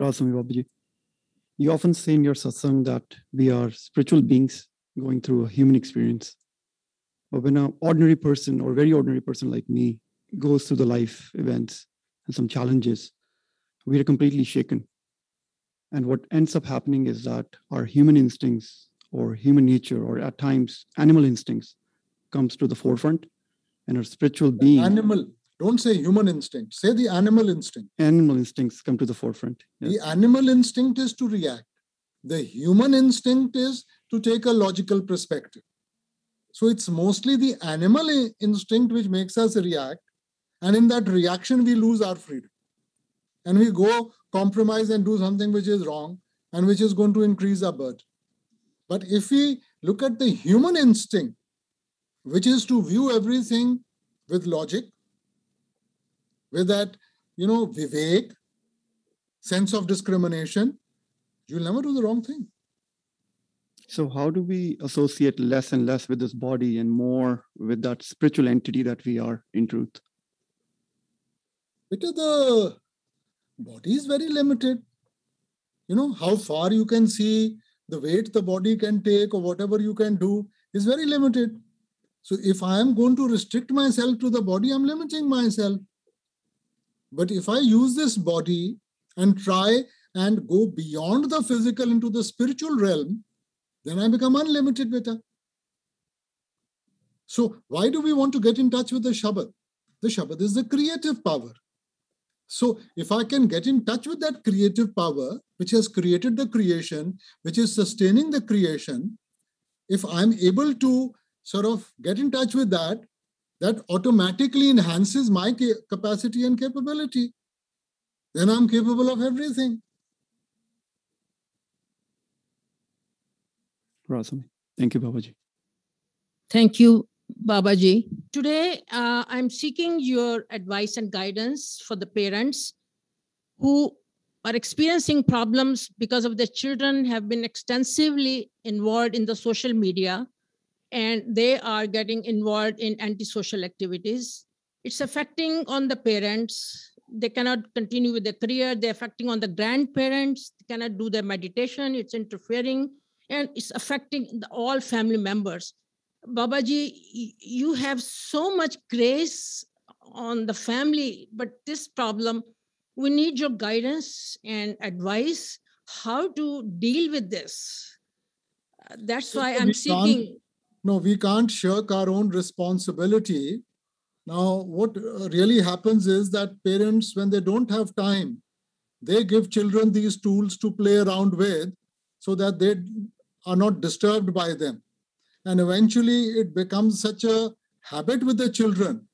Rasami Babaji. You often say in your satsang that we are spiritual beings going through a human experience. But when an ordinary person or very ordinary person like me goes through the life events and some challenges, we are completely shaken. And what ends up happening is that our human instincts or human nature, or at times animal instincts, comes to the forefront, and our spiritual being. Animal. Don't say human instinct. Say the animal instinct. Animal instincts come to the forefront. Yes. The animal instinct is to react. The human instinct is to take a logical perspective. So it's mostly the animal instinct which makes us react. And in that reaction, we lose our freedom. And we go compromise and do something which is wrong and which is going to increase our burden. But if we look at the human instinct, which is to view everything with logic, with that, you know, vivek, sense of discrimination, you'll never do the wrong thing. So, how do we associate less and less with this body and more with that spiritual entity that we are in truth? Because the body is very limited. You know, how far you can see, the weight the body can take, or whatever you can do is very limited. So, if I am going to restrict myself to the body, I'm limiting myself. But if I use this body and try and go beyond the physical into the spiritual realm, then I become unlimited Vita. So, why do we want to get in touch with the Shabad? The Shabad is the creative power. So, if I can get in touch with that creative power, which has created the creation, which is sustaining the creation, if I'm able to sort of get in touch with that, that automatically enhances my capacity and capability. Then I'm capable of everything. Awesome. Thank you, Babaji. Thank you, Babaji. Today, uh, I'm seeking your advice and guidance for the parents who are experiencing problems because of their children have been extensively involved in the social media and they are getting involved in antisocial activities. It's affecting on the parents. They cannot continue with their career. They're affecting on the grandparents. They cannot do their meditation. It's interfering and it's affecting the, all family members. Babaji, you have so much grace on the family, but this problem, we need your guidance and advice how to deal with this. Uh, that's why I'm seeking no, we can't shirk our own responsibility. Now, what uh, really happens is that parents, when they don't have time, they give children these tools to play around with so that they are not disturbed by them. And eventually, it becomes such a habit with the children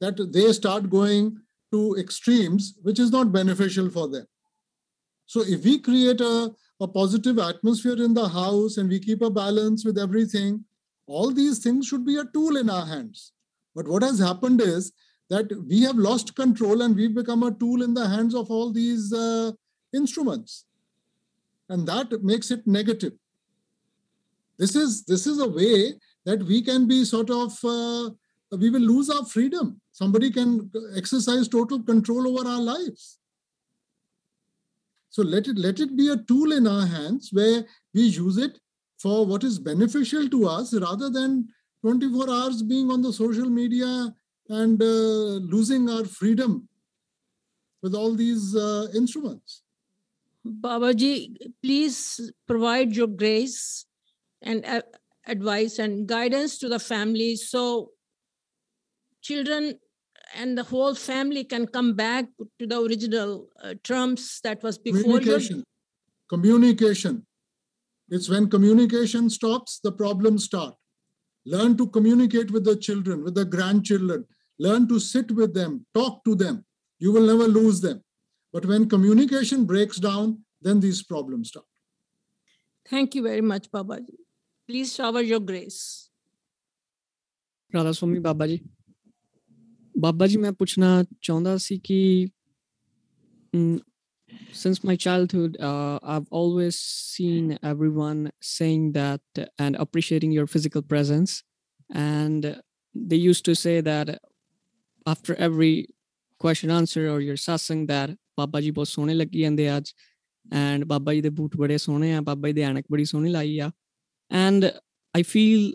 that they start going to extremes, which is not beneficial for them. So, if we create a, a positive atmosphere in the house and we keep a balance with everything, all these things should be a tool in our hands. But what has happened is that we have lost control and we've become a tool in the hands of all these uh, instruments. And that makes it negative. This is, this is a way that we can be sort of, uh, we will lose our freedom. Somebody can exercise total control over our lives. So let it, let it be a tool in our hands where we use it for what is beneficial to us rather than 24 hours being on the social media and uh, losing our freedom with all these uh, instruments. Babaji, please provide your grace and uh, advice and guidance to the family so children and the whole family can come back to the original uh, terms that was before communication. Your... Communication. It's when communication stops, the problems start. Learn to communicate with the children, with the grandchildren. Learn to sit with them, talk to them. You will never lose them. But when communication breaks down, then these problems start. Thank you very much, Babaji. Please shower your grace. Radha Swami Baba ji Baba ji ਮੈਂ ਪੁੱਛਣਾ ਚਾਹੁੰਦਾ ਸੀ ਕਿ since my childhood, uh, I've always seen everyone saying that and appreciating your physical presence. And they used to say that after every question answer or your satsang, that Baba ji ਬਹੁਤ ਸੋਹਣੇ ਲੱਗੀ ਜਾਂਦੇ ਆ ਅੱਜ ਐਂਡ ਬਾਬਾ ਜੀ ਦੇ ਬੂਟ ਬੜੇ ਸੋਹਣੇ ਆ ਬਾਬਾ ਜੀ ਦੇ ਐਨਕ ਬੜੀ ਸੋਹਣੀ ਲਾਈ ਆ and I feel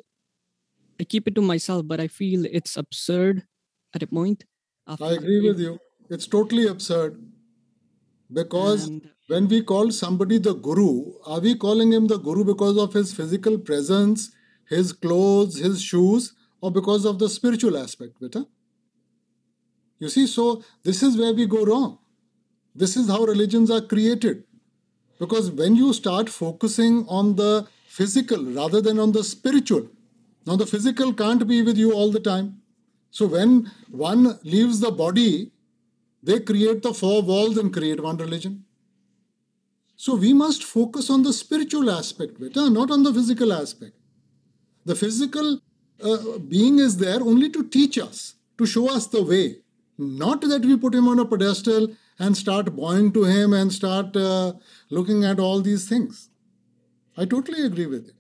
I keep it to myself, but I feel it's absurd at a point. after I agree with you. It's totally absurd. Because And- when we call somebody the guru, are we calling him the guru because of his physical presence, his clothes, his shoes, or because of the spiritual aspect, beta? You see, so this is where we go wrong. This is how religions are created. Because when you start focusing on the physical rather than on the spiritual, now the physical can't be with you all the time. So when one leaves the body, they create the four walls and create one religion. So we must focus on the spiritual aspect, beta, not on the physical aspect. The physical uh, being is there only to teach us, to show us the way. Not that we put him on a pedestal and start bowing to him and start uh, looking at all these things. I totally agree with it.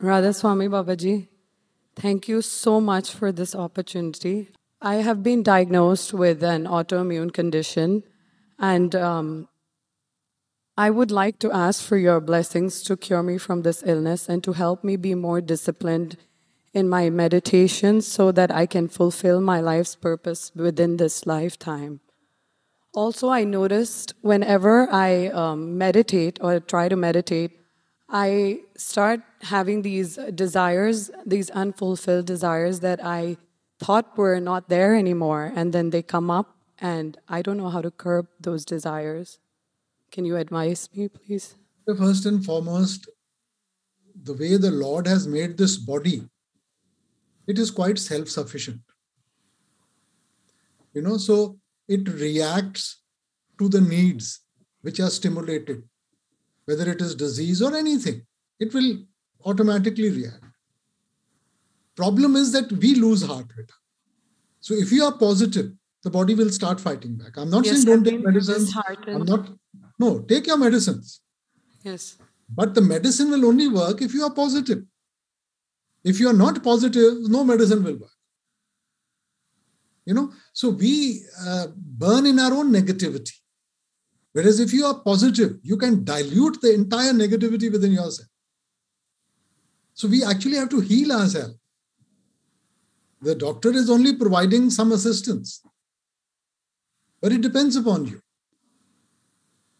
Radha Swami Babaji, thank you so much for this opportunity. I have been diagnosed with an autoimmune condition, and um, I would like to ask for your blessings to cure me from this illness and to help me be more disciplined in my meditation so that I can fulfill my life's purpose within this lifetime. Also, I noticed whenever I um, meditate or try to meditate, I start having these desires, these unfulfilled desires that I thought were not there anymore, and then they come up, and I don't know how to curb those desires. Can you advise me, please? First and foremost, the way the Lord has made this body, it is quite self sufficient. You know, so it reacts to the needs which are stimulated, whether it is disease or anything, it will automatically react. Problem is that we lose heart rate. So if you are positive, the body will start fighting back. I'm not Yes, saying don't take medicines. I'm not no, take your medicines. Yes. But the medicine will only work if you are positive. If you are not positive, no medicine will work. You know, so we uh, burn in our own negativity. Whereas if you are positive, you can dilute the entire negativity within yourself. So we actually have to heal ourselves. The doctor is only providing some assistance, but it depends upon you.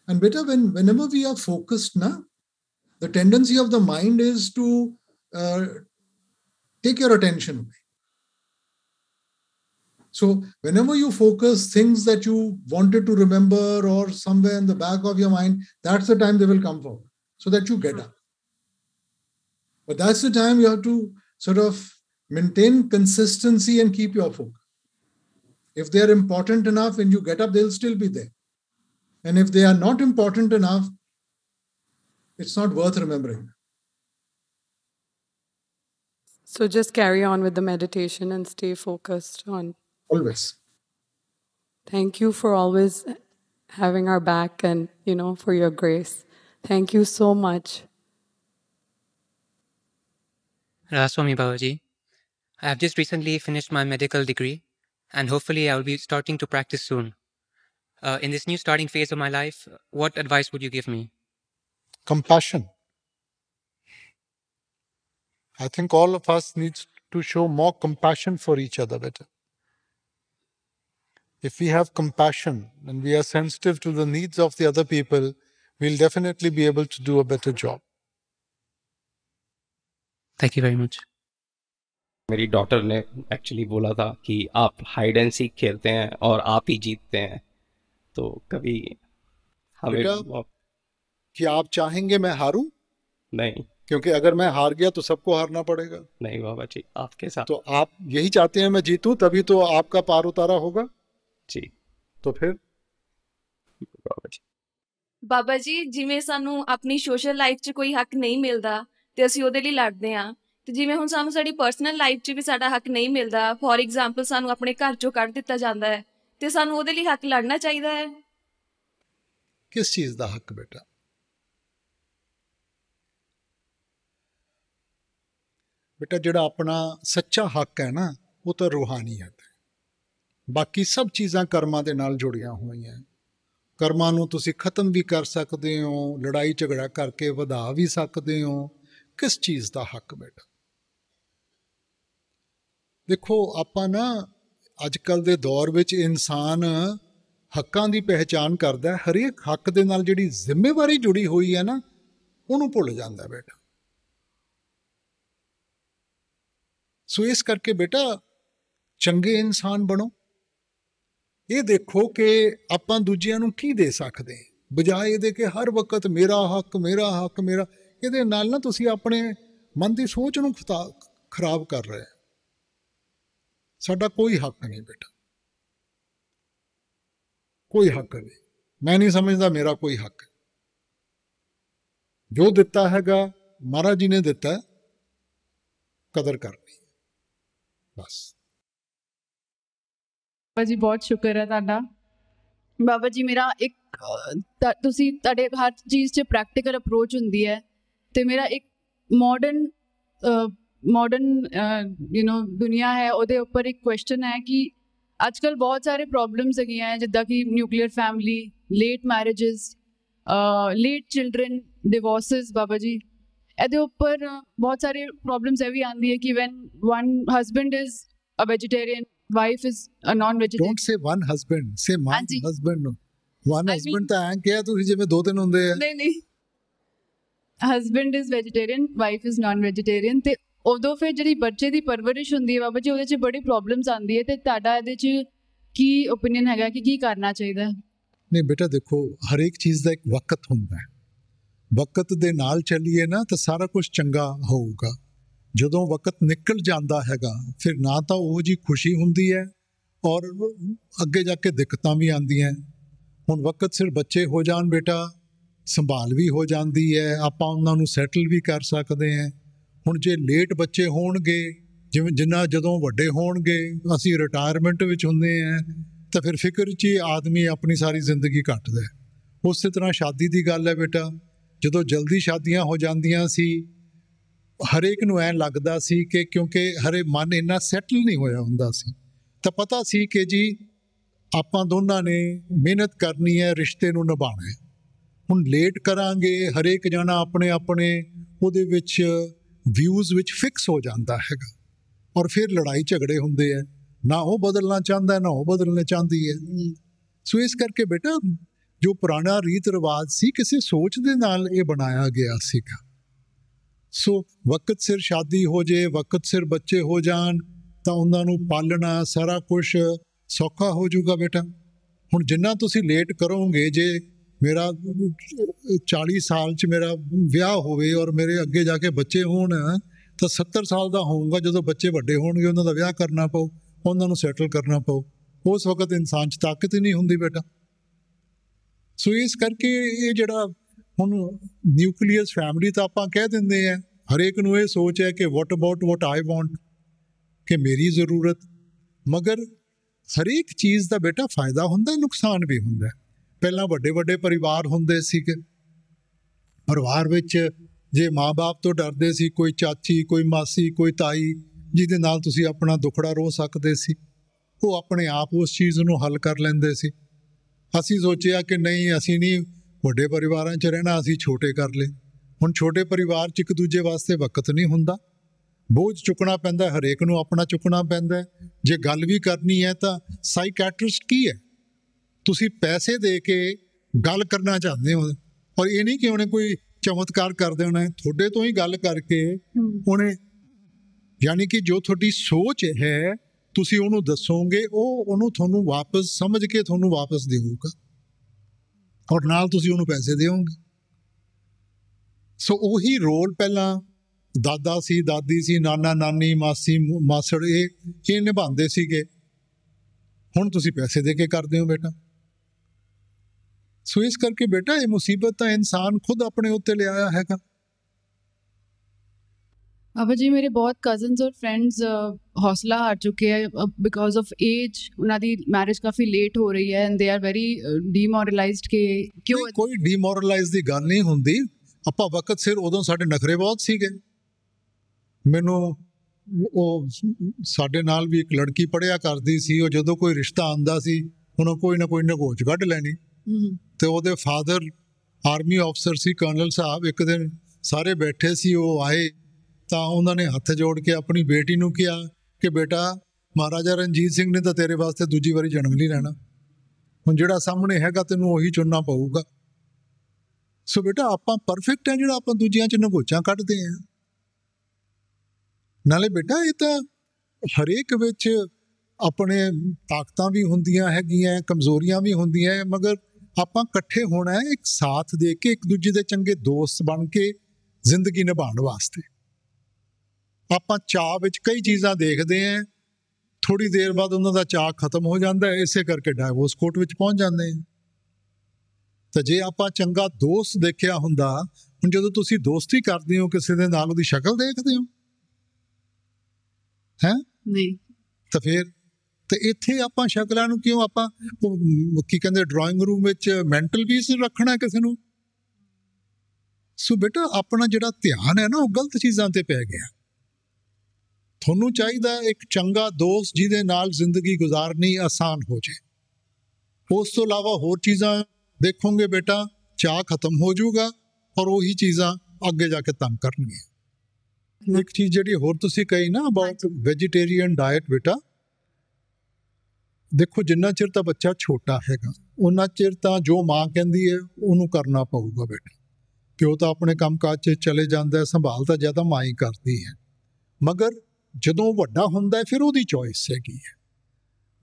And better when whenever we are focused now, the tendency of the mind is to uh, take your attention away. So whenever you focus things that you wanted to remember or somewhere in the back of your mind, that's the time they will come forward so that you get up. But that's the time you have to sort of maintain consistency and keep your focus. If they are important enough, when you get up, they'll still be there. And if they are not important enough, it's not worth remembering. So just carry on with the meditation and stay focused on. Always. Thank you for always having our back and, you know, for your grace. Thank you so much. Raswami Babaji, I have just recently finished my medical degree and hopefully I will be starting to practice soon. Uh, in this new starting phase of my life, what advice would you give me? compassion. I think all of us needs to show more compassion for each other better. If we have compassion and we are sensitive to the needs of the other people, we'll definitely be able to do a better job. Thank you very much. मेरी daughter ने actually बोला था कि आप hide and seek खेलते हैं और आप ही जीतते हैं तो कभी हमें बेटा- कि आप चाहेंगे मैं हारूं नहीं क्योंकि अगर मैं हार गया तो सबको हारना पड़ेगा नहीं बाबा जी आपके साथ तो आप यही चाहते हैं मैं जीतूं तभी तो आपका पार उतारा होगा जी तो फिर बाबा जी ਬਾਬਾ ਜੀ ਜਿਵੇਂ ਸਾਨੂੰ ਆਪਣੀ ਸੋਸ਼ਲ ਲਾਈਫ 'ਚ ਕੋਈ ਹੱਕ ਨਹੀਂ ਮਿਲਦਾ ਤੇ ਅਸੀਂ ਉਹਦੇ ਲਈ ਲੜਦੇ ਹਾਂ ਤੇ ਜਿਵੇਂ ਹੁਣ ਸਾਨੂੰ ਸਾਡੀ ਪਰਸਨਲ ਲਾਈਫ 'ਚ ਵੀ ਸਾਡਾ ਹੱਕ ਨਹੀਂ ਮਿਲਦਾ ਫੋਰ ਐਗਜ਼ਾਮਪਲ ਸਾਨੂੰ ਆਪਣੇ ਘਰ 'ਚੋਂ ਕੱਢ ਦਿੱਤਾ ਜਾਂਦਾ ਹੈ, ਤੇ ਸਾਨੂੰ ਉਹਦੇ ਲਈ ਹੱਕ ਲੜਨਾ ਚਾਹੀਦਾ ਹੈ। ਕਿਸ ਚੀਜ਼ ਦਾ ਹੱਕ ਬੇਟਾ? ਬੇਟਾ ਜਿਹੜਾ ਆਪਣਾ ਸੱਚਾ ਹੱਕ ਹੈ ਨਾ, ਉਹ ਤਾਂ ਰੂਹਾਨੀਅਤ ਹੈ। ਬਾਕੀ ਸਭ ਚੀਜ਼ਾਂ ਕਰਮਾਂ ਦੇ ਨਾਲ ਜੁੜੀਆਂ ਹੋਈਆਂ ਕਰਮਾਂ ਨੂੰ ਤੁਸੀਂ ਖਤਮ ਵੀ ਕਰ ਸਕਦੇ ਹੋ, ਲੜਾਈ ਝਗੜਾ ਕਰਕੇ ਵਧਾ ਵੀ ਸਕਦੇ ਹੋ। ਕਿਸ ਚੀਜ਼ ਦਾ ਹੱਕ ਬੇਟਾ? ਦੇਖੋ, ਆਪਾਂ ਨਾ ਅੱਜ ਕੱਲ ਦੇ ਦੌਰ ਵਿੱਚ ਇਨਸਾਨ ਹੱਕਾਂ ਦੀ ਪਹਿਚਾਨ ਕਰਦਾ ਹੈ। ਹਰੇਕ ਹੱਕ ਦੇ ਨਾਲ ਜਿਹੜੀ ਜ਼ਿੰਮੇਵਾਰੀ ਜੁੜੀ ਹੋਈ ਹੈ ਨਾ, ਉਹਨੂੰ ਭੁੱਲ ਜਾਂਦਾ ਬੇਟਾ। ਸੋ ਇਸ ਕਰਕੇ ਬੇਟਾ, ਚੰਗੇ ਇਨਸਾਨ ਬਣੋ। ਇਹ ਦੇਖੋ ਕਿ ਆਪਾਂ ਦੂਜਿਆਂ ਨੂੰ ਕੀ ਦੇ ਸਕਦੇ ਹਾਂ। ਬਜਾਏ ਇਹਦੇ ਕਿ ਹਰ ਵਕਤ ਮੇਰਾ ਹੱਕ ਮੇਰਾ ਹੱਕ, ਮੇਰਾ, ਇਹਦੇ ਨਾਲ ਨਾ ਤੁਸੀਂ ਆਪਣੇ ਮਨ ਦੀ ਸੋਚ ਨੂੰ ਖਤਾ- ਖਰਾਬ ਕਰ ਰਹੇ ਹੋ। ਸਾਡਾ ਕੋਈ ਹੱਕ ਨਹੀਂ ਬੇਟਾ ਕੋਈ ਹੱਕ ਨਹੀਂ ਮੈਂ ਨਹੀਂ ਸਮਝਦਾ ਮੇਰਾ ਕੋਈ ਹੱਕ। ਜੋ ਦਿੱਤਾ ਹੈਗਾ ਮਹਾਰਾਜ ਜੀ ਨੇ ਦਿੱਤਾ ਹੈ, ਕਦਰ ਕਰਨੀ ਹੈ। ਬਸ ਬਾਬਾ ਜੀ ਬਹੁਤ ਸ਼ੁਕਰ ਹੈ ਤੁਹਾਡਾ ਬਾਬਾ ਜੀ ਮੇਰਾ ਇੱਕ ਤੁਸੀਂ ਤੁਹਾਡੇ ਹਰ ਚੀਜ਼ 'ਚ ਪ੍ਰੈਕਟੀਕਲ ਅਪਰੋਚ ਹੁੰਦੀ ਹੈ ਤੇ ਮੇਰਾ ਇੱਕ ਮਾਡਰਨ ਮਾਡਰਨ ਯੂ نو ਦੁਨੀਆ ਹੈ ਉਹਦੇ ਉੱਪਰ ਇੱਕ ਕੁਐਸਚਨ ਹੈ ਕਿ ਅੱਜ ਅੱਜਕੱਲ ਬਹੁਤ ਸਾਰੇ ਪ੍ਰੋਬਲਮਸ ਹੈਗੀਆਂ ਹੈ ਜਿੱਦਾਂ ਕਿ nuclear family late marriages late children divorces Baba ji. ਇਹਦੇ ਉੱਪਰ ਬਹੁਤ ਸਾਰੇ ਪ੍ਰੋਬਲਮਸ ਇਹ ਵੀ ਆਉਂਦੀ ਹੈ ਕਿ when one husband is a vegetarian wife is a non vegetarian don't say one husband say my husband one husband ਤਾਂ ਐਂ ਕਿਹਾ ਤੁਸੀਂ ਜਿਵੇਂ ਦੋ ਤਿੰਨ ਹੁੰਦੇ ਆ। ਨਹੀਂ ਨਹੀਂ। Husband is vegetarian wife is non vegetarian ਤੇ ਉਦੋਂ ਫਿਰ ਜਿਹੜੀ ਬੱਚੇ ਦੀ ਪਰਵਰਿਸ਼ ਹੁੰਦੀ ਹੈ ਬਾਬਾ ਜੀ, ਉਹਦੇ 'ਚ ਬੜੀ ਪ੍ਰੋਬਲਮਸ ਆਉਂਦੀ ਹੈ ਤੇ ਤੁਹਾਡਾ ਇਹਦੇ 'ਚ ਕੀ ਓਪੀਨੀਅਨ ਹੈਗਾ ਕਿ ਕੀ ਕਰਨਾ ਚਾਹੀਦਾ? ਨਹੀਂ ਬੇਟਾ ਦੇਖੋ, ਹਰੇਕ ਚੀਜ਼ ਦਾ ਇੱਕ ਵਕਤ ਹੁੰਦਾ ਹੈ। ਵਕਤ ਦੇ ਨਾਲ ਚੱਲੀਏ ਨਾ ਤਾਂ ਸਾਰਾ ਕੁਝ ਚੰਗਾ ਹੋਊਗਾ। ਜਦੋਂ ਵਕਤ ਨਿਕਲ ਜਾਂਦਾ ਹੈਗਾ, ਫਿਰ ਨਾ ਤਾਂ ਉਹ ਜੀ ਖੁਸ਼ੀ ਹੁੰਦੀ ਹੈ ਔਰ ਅੱਗੇ ਜਾ ਕੇ ਦਿੱਕਤਾਂ ਵੀ ਆਉਂਦੀਆਂ। ਹੁਣ ਵਕਤ ਸਿਰ ਬੱਚੇ ਹੋ ਜਾਣ ਬੇਟਾ, ਸੰਭਾਲ ਵੀ ਹੋ ਜਾਂਦੀ ਹੈ, ਆਪਾਂ ਉਹਨਾਂ ਨੂੰ ਸੈਟਲ ਵੀ ਕਰ ਸਕਦੇ ਹਾਂ। ਹੁਣ ਜੇ ਲੇਟ ਬੱਚੇ ਹੋਣਗੇ, ਜਿਵੇਂ ਜਿੰਨਾ ਜਦੋਂ ਵੱਡੇ ਹੋਣਗੇ, ਅਸੀਂ ਰਿਟਾਇਰਮੈਂਟ ਵਿੱਚ ਹੁੰਦੇ ਆ ਤਾਂ ਫਿਰ ਫਿਕਰ 'ਚ ਹੀ ਆਦਮੀ ਆਪਣੀ ਸਾਰੀ ਜ਼ਿੰਦਗੀ ਕੱਟਦਾ ਹੈ। ਉਸੇ ਤਰ੍ਹਾਂ ਸ਼ਾਦੀ ਦੀ ਗੱਲ ਹੈ ਬੇਟਾ, ਜਦੋਂ ਜਲਦੀ ਸ਼ਾਦੀਆਂ ਹੋ ਜਾਂਦੀਆਂ ਸੀ, ਹਰੇਕ ਨੂੰ ਐਂ ਲੱਗਦਾ ਸੀ ਕਿ ਕਿਉਂਕਿ ਹਰੇ ਮਨ ਇੰਨਾ ਸੈਟਲ ਨਹੀਂ ਹੋਇਆ ਹੁੰਦਾ ਸੀ, ਤਾਂ ਪਤਾ ਸੀ ਕਿ ਜੀ ਆਪਾਂ ਦੋਨਾਂ ਨੇ ਮਿਹਨਤ ਕਰਨੀ ਹੈ, ਰਿਸ਼ਤੇ ਨੂੰ ਨਿਭਾਉਣਾ ਹੈ। ਹੁਣ ਲੇਟ ਕਰਾਂਗੇ, ਹਰੇਕ ਜਣਾ ਆਪਣੇ ਆਪਣੇ ਉਹਦੇ ਵਿੱਚ ਵਿਊਜ਼ ਵਿੱਚ ਫਿਕਸ ਹੋ ਜਾਂਦਾ ਹੈਗਾ। ਔਰ ਫਿਰ ਲੜਾਈ ਝਗੜੇ ਹੁੰਦੇ ਆ ਨਾ ਉਹ ਬਦਲਣਾ ਚਾਹੁੰਦਾ ਨਾ ਉਹ ਬਦਲਣਾ ਚਾਹੁੰਦੀ ਹੈ। ਸੋ ਇਸ ਕਰਕੇ ਬੇਟਾ ਜੋ ਪੁਰਾਣਾ ਰੀਤ ਰਿਵਾਜ ਸੀ ਕਿਸੇ ਸੋਚ ਦੇ ਨਾਲ ਇਹ ਬਣਾਇਆ ਗਿਆ ਸੀਗਾ। ਸੋ ਵਕਤ ਸਿਰ ਸ਼ਾਦੀ ਹੋ ਜੇ ਵਕਤ ਸਿਰ ਬੱਚੇ ਹੋ ਜਾਣ ਤਾਂ ਉਹਨਾਂ ਨੂੰ ਪਾਲਣਾ ਸਾਰਾ ਕੁਝ ਸੌਖਾ ਹੋ ਜਾਊਗਾ ਬੇਟਾ। ਹੁਣ ਜਿੰਨਾ ਤੁਸੀਂ ਲੇਟ ਕਰੋਗੇ ਜੇ ਮੇਰਾ 40 ਸਾਲ ਚ ਮੇਰਾ ਵਿਆਹ ਹੋਵੇ ਔਰ ਮੇਰੇ ਅੱਗੇ ਜਾ ਕੇ ਬੱਚੇ ਹੋਣ, ਤਾਂ 70 ਸਾਲ ਦਾ ਹੋਊਗਾ ਜਦੋਂ ਬੱਚੇ ਵੱਡੇ ਹੋਣਗੇ, ਉਹਨਾਂ ਦਾ ਵਿਆਹ ਕਰਨਾ ਪਊ, ਉਹਨਾਂ ਨੂੰ ਸੈਟਲ ਕਰਨਾ ਪਊ। ਉਸ ਵਕਤ ਇਨਸਾਨ 'ਚ ਤਾਕਤ ਹੀ ਨਹੀਂ ਹੁੰਦੀ ਬੇਟਾ। ਸੋ ਇਸ ਕਰਕੇ ਇਹ ਜਿਹੜਾ ਹੁਣ ਨਿਊਕਲੀਅਸ ਫੈਮਿਲੀ ਤਾਂ ਆਪਾਂ ਕਹਿ ਦਿੰਦੇ ਆ, ਹਰੇਕ ਨੂੰ ਇਹ ਸੋਚ ਹੈ ਕਿ what about what I want ਕਿ ਮੇਰੀ ਜ਼ਰੂਰਤ। ਮਗਰ ਹਰੇਕ ਚੀਜ਼ ਦਾ ਬੇਟਾ ਫਾਇਦਾ ਹੁੰਦਾ, ਨੁਕਸਾਨ ਵੀ ਹੁੰਦਾ। ਪਹਿਲਾਂ ਵੱਡੇ ਵੱਡੇ ਪਰਿਵਾਰ ਹੁੰਦੇ ਸੀਗੇ। ਪਰਿਵਾਰ ਵਿੱਚ ਜੇ ਮਾਪੇ ਤੋਂ ਡਰਦੇ ਸੀ, ਕੋਈ ਚਾਚੀ, ਕੋਈ ਮਾਸੀ, ਕੋਈ ਤਾਈ, ਜਿਹਦੇ ਨਾਲ ਤੁਸੀਂ ਆਪਣਾ ਦੁੱਖੜਾ ਰੋ ਸਕਦੇ ਸੀ, ਉਹ ਆਪਣੇ ਆਪ ਉਸ ਚੀਜ਼ ਨੂੰ ਹੱਲ ਕਰ ਲੈਂਦੇ ਸੀ। ਅਸੀਂ ਸੋਚਿਆ ਕਿ ਨਹੀਂ, ਅਸੀਂ ਨਹੀਂ ਵੱਡੇ ਪਰਿਵਾਰਾਂ 'ਚ ਰਹਿਣਾ, ਅਸੀਂ ਛੋਟੇ ਕਰ ਲਏ ਹੁਣ ਛੋਟੇ ਪਰਿਵਾਰ 'ਚ ਇੱਕ ਦੂਜੇ ਵਾਸਤੇ ਵਕਤ ਨਹੀਂ ਹੁੰਦਾ। ਬੋਝ ਚੁੱਕਣਾ ਪੈਂਦਾ, ਹਰੇਕ ਨੂੰ ਆਪਣਾ ਚੁੱਕਣਾ ਪੈਂਦਾ। ਜੇ ਗੱਲ ਵੀ ਕਰਨੀ ਹੈ ਤਾਂ ਸਾਈਕੈਟ੍ਰਿਸਟ ਕੀ ਹੈ? ਤੁਸੀਂ ਪੈਸੇ ਦੇ ਕੇ ਗੱਲ ਕਰਨਾ ਚਾਹੁੰਦੇ ਹੋ ਔਰ ਇਹ ਨਹੀਂ ਕਿ ਉਹਨੇ ਕੋਈ ਚਮਤਕਾਰ ਕਰ ਦੇਣਾ ਹੈ ਤੁਹਾਡੇ ਤੋਂ ਹੀ ਗੱਲ ਕਰਕੇ ਉਹਨੇ ਯਾਨੀ ਕਿ ਜੋ ਤੁਹਾਡੀ ਸੋਚ ਹੈ ਤੁਸੀਂ ਉਹਨੂੰ ਦੱਸੋਗੇ ਉਹ ਉਹਨੂੰ ਤੁਹਾਨੂੰ ਵਾਪਸ ਸਮਝ ਕੇ ਤੁਹਾਨੂੰ ਵਾਪਸ ਦੇਊਗਾ। ਔਰ ਨਾਲ ਤੁਸੀਂ ਉਹਨੂੰ ਪੈਸੇ ਦਿਓਗੇ। ਸੋ ਉਹੀ ਰੋਲ ਪਹਿਲਾਂ ਦਾਦਾ ਸੀ ਦਾਦੀ ਸੀ ਨਾਨਾ ਨਾਨੀ ਮਾਸੀ ਮਾਸੜ ਇਹ ਇਹ ਨਿਭਾਉਂਦੇ ਸੀਗੇ। ਹੁਣ ਤੁਸੀਂ ਪੈਸੇ ਦੇ ਕੇ ਕਰਦੇ ਹੋ ਬੇਟਾ। ਸੋ ਇਸ ਕਰਕੇ ਬੇਟਾ ਇਹ ਮੁਸੀਬਤ ਤਾਂ ਇਨਸਾਨ ਖੁਦ ਆਪਣੇ ਉੱਤੇ ਲਿਆਇਆ ਹੈਗਾ। ਬਾਬਾ ਜੀ ਮੇਰੇ ਬਹੁਤ ਕਜ਼ਨਸ ਔਰ ਫਰੈਂਡਸ ਹੌਸਲਾ ਹਾਰ ਚੁੱਕੇ ਹੈ ਬਿਕੋਜ਼ ਆਫ ਏਜ ਉਹਨਾਂ ਦੀ ਮੈਰਿਜ ਕਾਫੀ ਲੇਟ ਹੋ ਰਹੀ ਹੈ ਐਂਡ ਦੇ ਆਰ ਵੈਰੀ ਡੀਮੋਰਲਾਈਜ਼ਡ ਕਿ ਕਿਉਂ ਕੋਈ ਡੀਮੋਰਲਾਈਜ਼ ਦੀ ਗੱਲ ਨਹੀਂ ਹੁੰਦੀ। ਆਪਾਂ ਵਕਤ ਸਿਰ ਉਦੋਂ ਸਾਡੇ ਨਖਰੇ ਬਹੁਤ ਸੀਗੇ। ਮੈਨੂੰ ਉਹ ਸਾਡੇ ਨਾਲ ਵੀ ਇੱਕ ਲੜਕੀ ਪੜਿਆ ਕਰਦੀ ਸੀ ਉਹ ਜਦੋਂ ਕੋਈ ਰਿਸ਼ਤਾ ਆਂਦਾ ਸੀ ਉਹਨੂੰ ਕੋਈ ਨਾ ਕੋਈ ਨਗੋਚ ਕੱਢ ਲੈਣੀ। ਤੇ ਉਹਦੇ ਫਾਦਰ ਆਰਮੀ ਅਫਸਰ ਸੀ ਕਰਨਲ ਸਾਹਿਬ। ਇੱਕ ਦਿਨ ਸਾਰੇ ਬੈਠੇ ਸੀ, ਉਹ ਆਏ ਤਾਂ ਉਹਨਾਂ ਨੇ ਹੱਥ ਜੋੜ ਕੇ ਆਪਣੀ ਬੇਟੀ ਨੂੰ ਕਿਹਾ ਕਿ ਬੇਟਾ, ਮਹਾਰਾਜਾ ਰਣਜੀਤ ਸਿੰਘ ਨੇ ਤਾਂ ਤੇਰੇ ਵਾਸਤੇ ਦੂਜੀ ਵਾਰੀ ਜਨਮ ਨਹੀਂ ਲੈਣਾ। ਹੁਣ ਜਿਹੜਾ ਸਾਹਮਣੇ ਹੈਗਾ ਤੈਨੂੰ ਉਹੀ ਚੁਣਨਾ ਪਊਗਾ। ਸੋ ਬੇਟਾ, ਆਪਾਂ ਪਰਫੈਕਟ ਹੈ ਜਿਹੜਾ ਆਪਾਂ ਦੂਜਿਆਂ ਚ ਨਗੋਚਾਂ ਕੱਢਦੇ ਆ ਨਾਲੇ ਬੇਟਾ, ਇਹ ਤਾਂ ਹਰੇਕ ਵਿੱਚ ਆਪਣੇ ਤਾਕਤਾਂ ਵੀ ਹੁੰਦੀਆਂ ਹੈਗੀਆਂ, ਕਮਜ਼ੋਰੀਆਂ ਵੀ ਹੁੰਦੀਆਂ, ਮਗਰ ਆਪਾਂ ਇਕੱਠੇ ਹੋਣਾ ਹੈ ਇੱਕ ਸਾਥ ਦੇ ਕੇ ਇੱਕ ਦੂਜੇ ਦੇ ਚੰਗੇ ਦੋਸਤ ਬਣ ਕੇ ਜ਼ਿੰਦਗੀ ਨਿਭਾਉਣ ਵਾਸਤੇ। ਆਪਾਂ ਚਾਹ ਵਿੱਚ ਕਈ ਚੀਜ਼ਾਂ ਦੇਖਦੇ ਆਂ ਥੋੜੀ ਦੇਰ ਬਾਅਦ ਉਹਨਾਂ ਦਾ ਚਾਹ ਖਤਮ ਹੋ ਜਾਂਦਾ ਹੈ ਇਸੇ ਕਰਕੇ ਡਾਈਵੋਰਸ ਕੋਰਟ ਵਿੱਚ ਪਹੁੰਚ ਜਾਂਦੇ ਆਂ ਤਾਂ ਜੇ ਆਪਾਂ ਚੰਗਾ ਦੋਸਤ ਦੇਖਿਆ ਹੁੰਦਾ ਹੁਣ ਜਦੋਂ ਤੁਸੀਂ ਦੋਸਤੀ ਕਰਦੇ ਹੋ ਕਿਸੇ ਦੇ ਨਾਲ ਉਹਦੀ ਸ਼ਕਲ ਦੇਖਦੇ ਹੋ? ਹੈ? ਨਹੀਂ। ਤਾਂ ਫਿਰ ਤੇ ਇੱਥੇ ਆਪਾਂ ਸ਼ਕਲਾਂ ਨੂੰ ਕਿਉਂ ਆਪਾਂ ਕੀ ਕਹਿੰਦੇ ਡਰਾਇੰਗ ਰੂਮ ਵਿੱਚ ਮੈਂਟਲ ਪੀਸ ਰੱਖਣਾ ਕਿਸੇ ਨੂੰ? ਸੋ ਬੇਟਾ ਆਪਣਾ ਜਿਹੜਾ ਧਿਆਨ ਹੈ ਨਾ ਉਹ ਗਲਤ ਚੀਜ਼ਾਂ ਤੇ ਪੈ ਗਿਆ। ਤੁਹਾਨੂੰ ਚਾਹੀਦਾ ਇੱਕ ਚੰਗਾ ਦੋਸਤ ਜਿਹਦੇ ਨਾਲ ਜ਼ਿੰਦਗੀ ਗੁਜ਼ਾਰਨੀ ਆਸਾਨ ਹੋ ਜਾਏ ਉਸ ਤੋਂ ਇਲਾਵਾ ਹੋਰ ਚੀਜ਼ਾਂ ਦੇਖੋਗੇ ਬੇਟਾ ਚਾਹ ਖਤਮ ਹੋ ਜਾਊਗਾ ਔਰ ਉਹੀ ਚੀਜ਼ਾਂ ਅੱਗੇ ਜਾ ਕੇ ਤੰਗ ਕਰਨਗੀਆਂ। ਇੱਕ ਚੀਜ਼ ਜਿਹੜੀ ਹੋਰ ਤੁਸੀਂ ਕਹੀ ਨਾ ਅਬਾਊਟ ਵੈਜੀਟੇਰੀਅਨ ਡਾਈਟ ਬੇਟਾ ਦੇਖੋ, ਜਿੰਨਾ ਚਿਰ ਤਾਂ ਬੱਚਾ ਛੋਟਾ ਹੈਗਾ ਉਹਨਾਂ ਚਿਰ ਤਾਂ ਜੋ ਮਾਂ ਕਹਿੰਦੀ ਹੈ ਉਹਨੂੰ ਕਰਨਾ ਪਊਗਾ ਬੇਟਾ। ਪਿਓ ਤਾਂ ਆਪਣੇ ਕੰਮਕਾਜ 'ਚ ਚਲੇ ਜਾਂਦਾ ਹੈ ਸੰਭਾਲ ਤਾਂ ਜ਼ਿਆਦਾ ਮਾਂ ਹੀ ਕਰਦੀ ਹੈ ਮਗਰ ਜਦੋਂ ਵੱਡਾ ਹੁੰਦਾ ਹੈ ਫਿਰ ਉਹਦੀ ਚੋਇਸ ਹੈਗੀ ਹੈ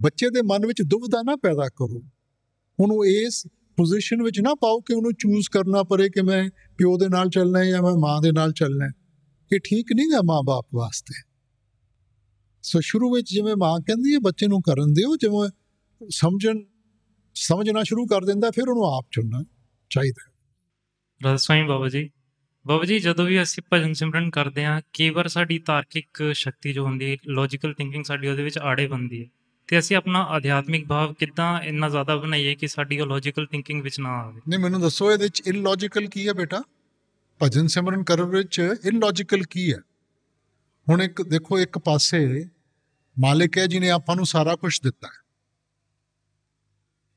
ਬੱਚੇ ਦੇ ਮਨ ਵਿੱਚ ਦੁਬਿਧਾ ਨਾ ਪੈਦਾ ਕਰੋ। ਉਹਨੂੰ ਇਸ ਪੋਜੀਸ਼ਨ ਵਿੱਚ ਨਾ ਪਾਓ ਕਿ ਉਹਨੂੰ ਚੂਜ਼ ਕਰਨਾ ਪੜੇ ਕਿ ਮੈਂ ਪਿਓ ਦੇ ਨਾਲ ਚੱਲਣਾ ਹੈ ਜਾਂ ਮੈਂ ਮਾਂ ਦੇ ਨਾਲ ਚੱਲਣਾ ਹੈ ਇਹ ਠੀਕ ਨਹੀਂ ਹੈ ਮਾਂ-ਬਾਪ ਵਾਸਤੇ। ਸੋ ਸ਼ੁਰੂ ਵਿੱਚ ਜਿਵੇਂ ਮਾਂ ਕਹਿੰਦੀ ਹੈ ਬੱਚੇ ਨੂੰ ਕਰਨ ਦਿਓ ਜਿਵੇਂ ਸਮਝਣ ਸਮਝਣਾ ਸ਼ੁਰੂ ਕਰ ਦਿੰਦਾ ਫਿਰ ਉਹਨੂੰ ਆਪ ਚੁਣਨਾ ਚਾਹੀਦਾ ਰਸਵਾਈ ਬਾਬਾ ਜੀ। ਬਾਬਾ ਜੀ ਜਦੋਂ ਵੀ ਅਸੀਂ ਭਜਨ ਸਿਮਰਨ ਕਰਦੇ ਹਾਂ ਕਈ ਵਾਰ ਸਾਡੀ ਤਾਰਕਿਕ ਸ਼ਕਤੀ ਜੋ ਹੁੰਦੀ ਹੈ ਲੌਜੀਕਲ ਥਿੰਕਿੰਗ ਸਾਡੀ ਉਹਦੇ ਵਿੱਚ ਆੜੇ ਬੰਦੀ ਹੈ। ਤੇ ਅਸੀਂ ਆਪਣਾ ਅਧਿਆਤਮਿਕ ਭਾਵ ਕਿੱਦਾਂ ਇੰਨਾ ਜ਼ਿਆਦਾ ਬਣਾਈਏ ਕਿ ਸਾਡੀ ਉਹ ਲੌਜੀਕਲ ਥਿੰਕਿੰਗ ਵਿੱਚ ਨਾ ਆਵੇ। ਨਹੀਂ ਮੈਨੂੰ ਦੱਸੋ ਇਹਦੇ ਵਿੱਚ ਇਲੌਜੀਕਲ ਕੀ ਹੈ ਬੇਟਾ? ਭਜਨ ਸਿਮਰਨ ਕਰਨ ਵਿੱਚ ਇਲੌਜੀਕਲ ਕੀ ਹੈ? ਹੁਣ ਇੱਕ ਦੇਖੋ ਇੱਕ ਪਾਸੇ ਮਾਲਿਕ ਹੈ ਜਿਨੇ ਆਪਾਂ ਨੂੰ ਸਾਰਾ ਕੁਝ ਦਿੱਤਾ ਹੈ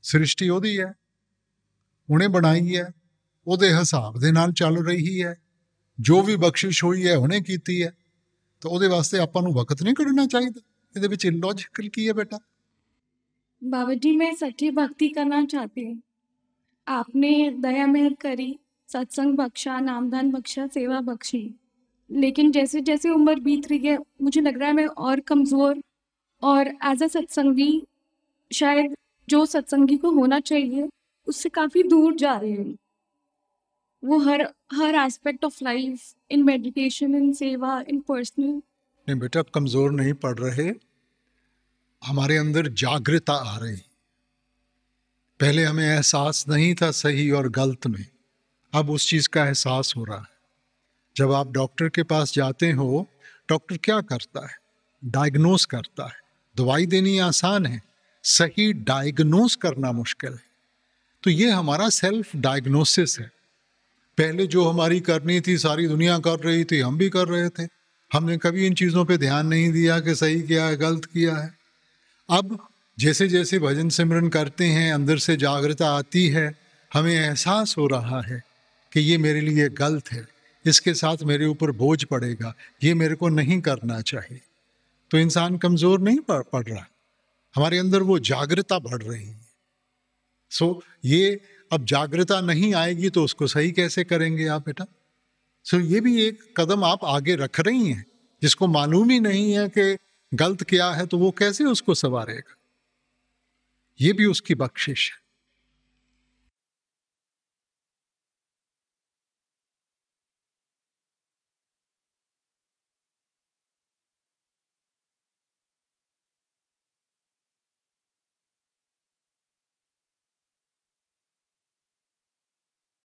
ਸ੍ਰਿਸ਼ਟੀ ਉਹਦੀ ਹੈ ਉਹਨੇ ਬਣਾਈ ਹੈ ਉਹਦੇ ਹਿਸਾਬ ਦੇ ਨਾਲ ਚੱਲ ਰਹੀ ਹੈ ਜੋ ਵੀ ਬਖਸ਼ਿਸ਼ ਹੋਈ ਹੈ ਉਹਨੇ ਕੀਤੀ ਹੈ ਤਾਂ ਉਹਦੇ ਵਾਸਤੇ ਆਪਾਂ ਨੂੰ ਵਕਤ ਨਹੀਂ ਕੱਢਣਾ ਚਾਹੀਦਾ ਇਹਦੇ ਵਿੱਚ ਇਲੌਜੀਕਲ ਕੀ ਹੈ ਬੇਟਾ बाबा जी मैं सच्ची भक्ति करना चाहती हूँ आपने दया मेहर करी सत्संग बख्शा नामदान बख्शा सेवा बख्शी लेकिन जैसे जैसे उम्र बीत रही है मुझे लग रहा है मैं और कमज़ोर और एज अ सत्संगी शायद जो सत्संगी को होना चाहिए, उससे काफ़ी दूर जा रहे हैं। वो हर हर aspect of life in meditation in सेवा इन पर्सनल नहीं बेटा कमज़ोर नहीं पड़ रहे। हमारे अंदर जागृता आ रही। पहले हमें एहसास नहीं था सही और गलत में। अब उस चीज़ का एहसास हो रहा है। जब आप डॉक्टर के पास जाते हो, डॉक्टर क्या करता है? डायग्नोस करता है। दवाई देनी आसान है, सही डायग्नोस करना मुश्किल है। तो ये हमारा सेल्फ डायग्नोसिस है। पहले जो हमारी करनी थी, सारी दुनिया कर रही थी, हम भी कर रहे थे। हमने कभी इन चीज़ों पे ध्यान नहीं दिया कि सही किया है, गलत किया है। अब जैसे जैसे भजन सिमरन करते हैं, अंदर से जागृता आती है, हमें एहसास हो रहा है कि ये मेरे लिए गलत है। इसके साथ मेरे ऊपर बोझ पड़ेगा। ये मेरे को नहीं करना चाहिए। तो इंसान कमज़ोर नहीं पड़ रहा। हमारे अंदर वो जागृता बढ़ रही है। सो so, ये अब जागृता नहीं आएगी तो उसको सही कैसे करेंगे आप बेटा? सो so, ये भी एक कदम आप आगे रख रही हैं जिसको मालूम ही नहीं है कि गलत क्या है तो वो कैसे उसको संवारेगा? ये भी उसकी बख्शिश है।